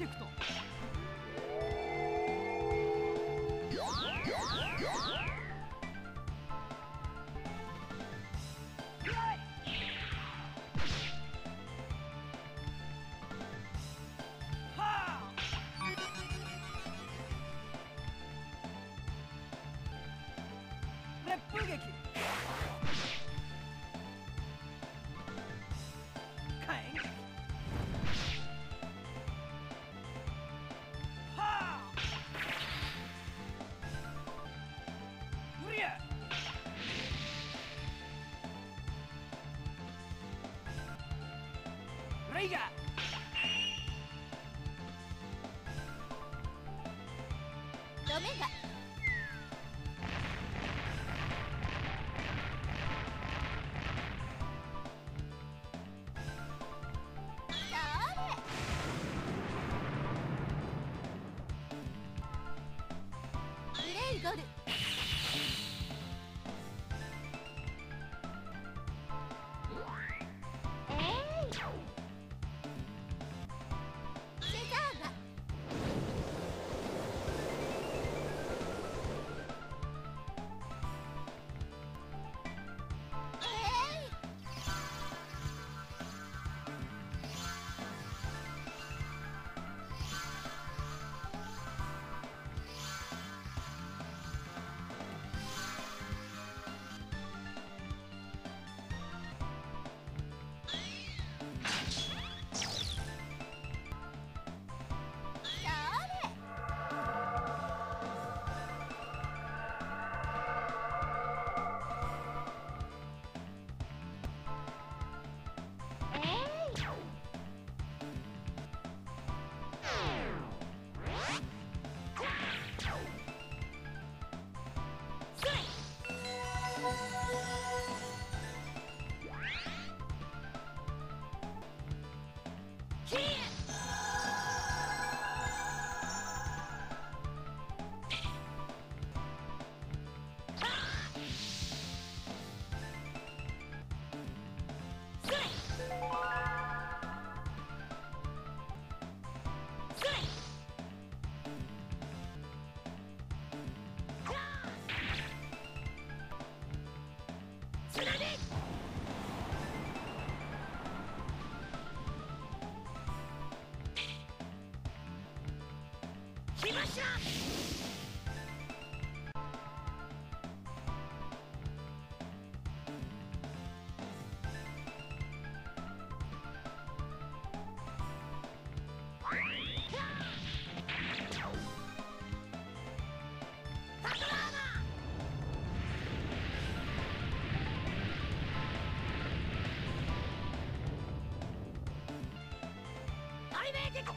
テクト 你狗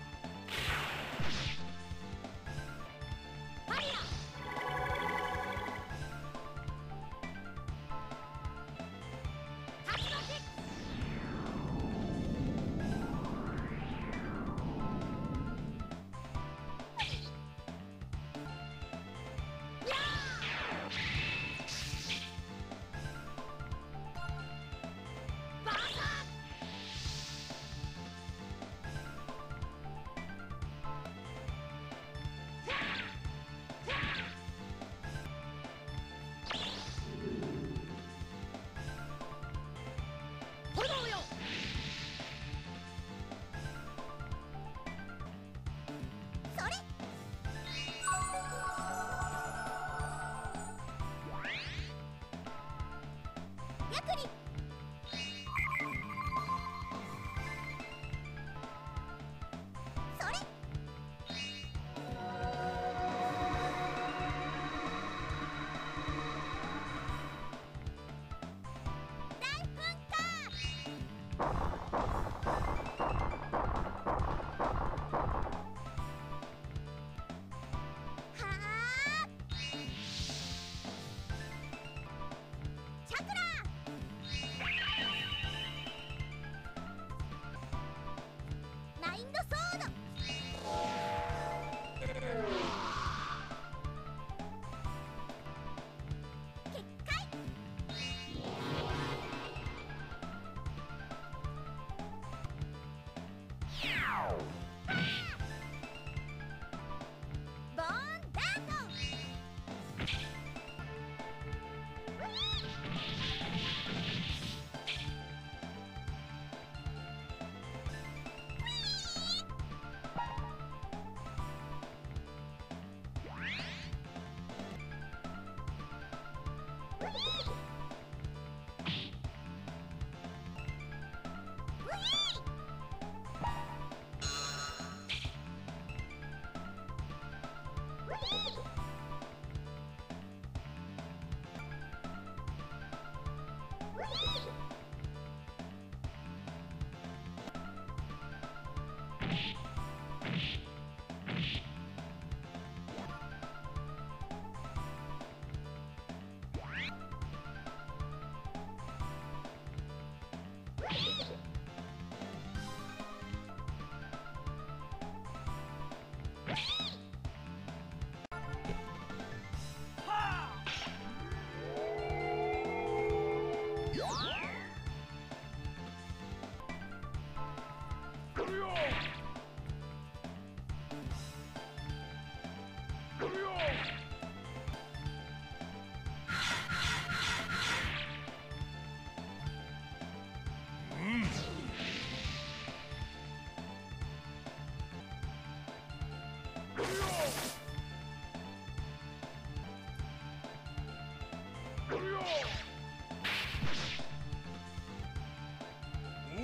オ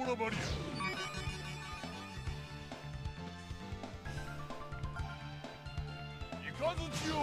ーラバリアイカズチよ